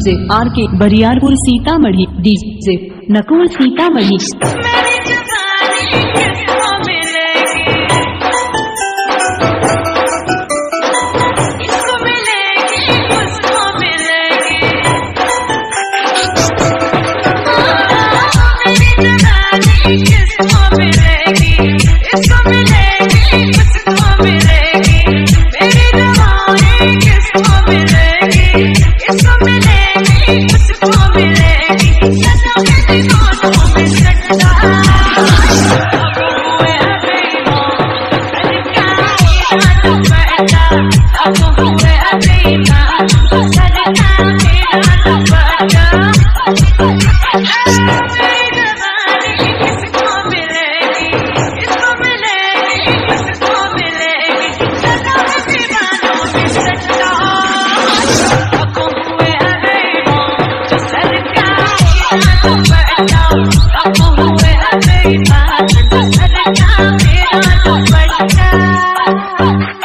से are K Bariyarpur Sitamarhi D से Nakul Sitamarhi.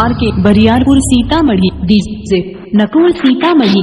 R K Bariyarpur Sitamarhi DJ Nakul Sitamarhi.